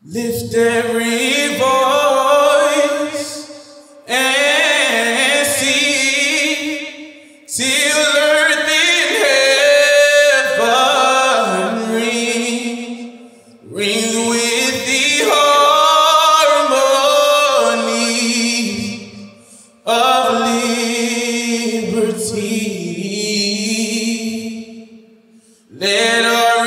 Lift every voice and sing, till earth and heaven ring, ring with the harmony of liberty. Let our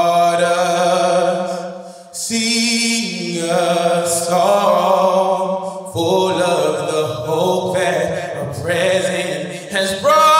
hand has brought.